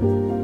嗯。